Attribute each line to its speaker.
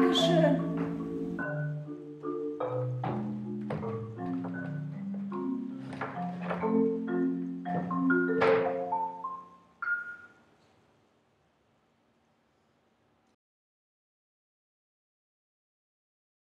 Speaker 1: 个是